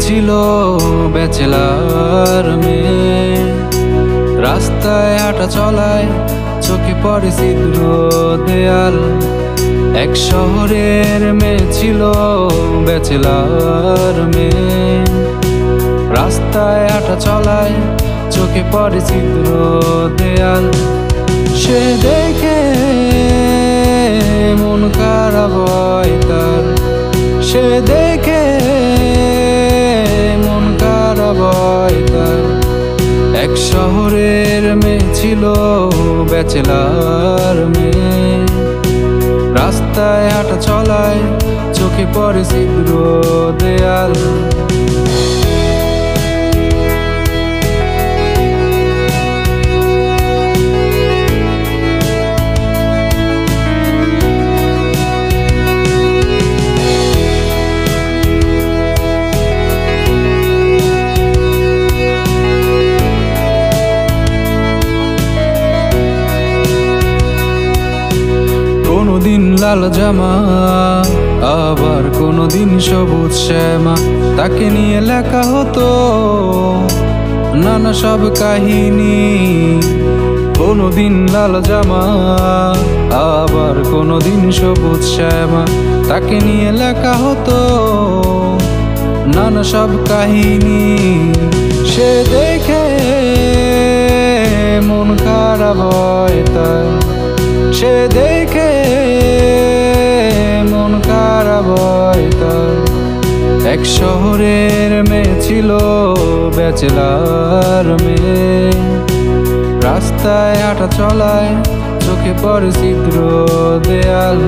ছিল ব্যাচেলার মেয়ে। রাস্তায় হাঁটা চলায় চোখে পড়ে ছিদ্র দেয়াল। এক শহরের মেয়ে ছিল ব্যাচেলার মেয়ে। রাস্তায় হাঁটা চলায় চোখে পড়ে ছিদ্র দেয়াল। সে শহরের মেয়ে ছিল ব্যাচেলার মেয়ে। রাস্তায় হাঁটা চলায় চোখে পড়ে সিদ্র দেয়াল। কোনদিন লাল জামা, আবার কোনদিন সবুজ শ্যামা। তাকে নিয়ে লেখা হতো নানা সব কাহিনী। কোনদিন লাল জামা, আবার কোনদিন সবুজ শ্যামা। তাকে নিয়ে লেখা হতো নানা সব কাহিনী। সে দেখে মন খারাপ হয় তার সে দেখে এক শহরের মেয়ে ছিল ব্যাচেলার মেয়ে। রাস্তায় হাঁটা চলায় চোখে পড়ে চিত্র দেয়াল।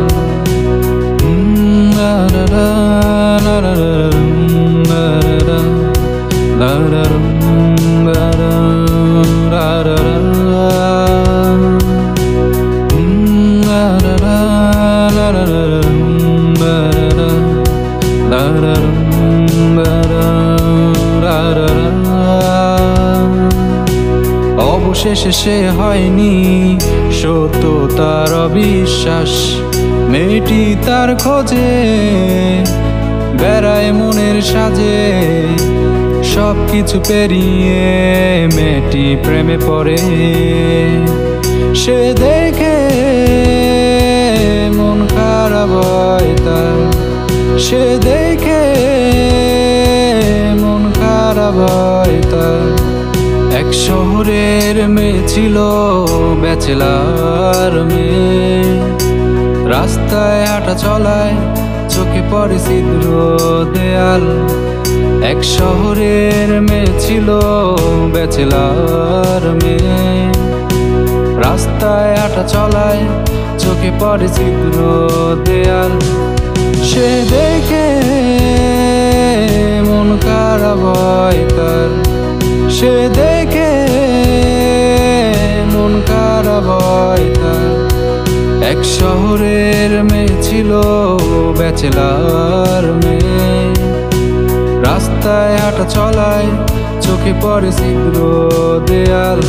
অবশেষে সে হয়নি। সত্য তার অবিশ্বাস, মেয়েটি তার খোঁজে। বেড়ায় মনের সাজে সব কিছু পেরিয়ে মেয়েটি প্রেমে পড়ে। সে দেখে মন খারাপ হয় তার। সে দেখে মন খারাপ হয় তার। এক শহরের মেয়ে ছিল ব্যাচেলার মেয়ে। রাস্তায় হাঁটা চলায় চোখে পড়ে ছিদ্র দেয়াল। এক শহরের মেয়ে ছিল ব্যাচেলার মেয়ে। রাস্তায় হাঁটা চলায় চোখে পড়ে ছিদ্র দেয়াল। সে দেখে এক শহরের মেয়ে ছিল ব্যাচেলার মেয়ে। রাস্তায় হাঁটা চলায় চোখে পড়ে শীঘ্র দেয়াল।